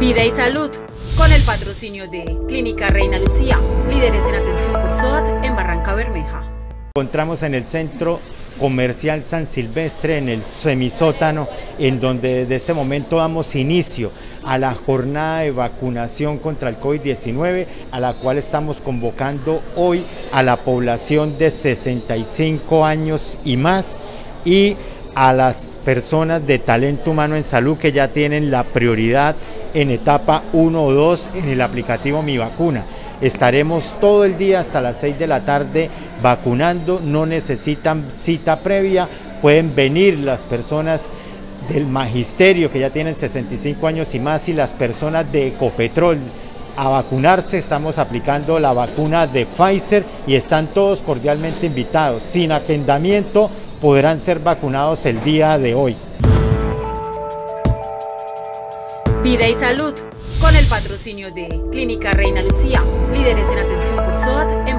Vida y salud, con el patrocinio de Clínica Reina Lucía, líderes en atención por SOAT en Barranca Bermeja. Encontramos en el centro comercial San Silvestre, en el semisótano, en donde desde este momento damos inicio a la jornada de vacunación contra el COVID-19, a la cual estamos convocando hoy a la población de 65 años y más y a las personas de talento humano en salud que ya tienen la prioridad en etapa 1 o 2 en el aplicativo Mi Vacuna. Estaremos todo el día hasta las 6 de la tarde vacunando, no necesitan cita previa, pueden venir las personas del magisterio que ya tienen 65 años y más y las personas de Ecopetrol a vacunarse. Estamos aplicando la vacuna de Pfizer y están todos cordialmente invitados. Sin agendamiento podrán ser vacunados el día de hoy. Vida y salud, con el patrocinio de Clínica Reina Lucía, líderes en atención por SOAT en